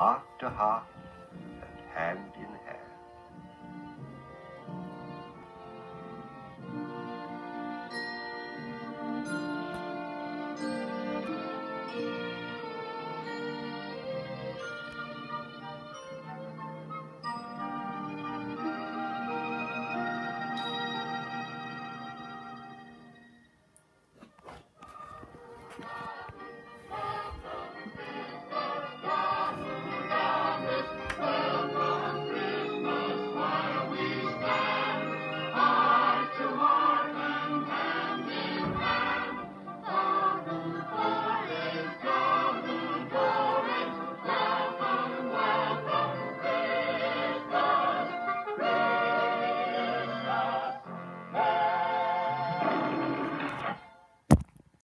heart to heart and hand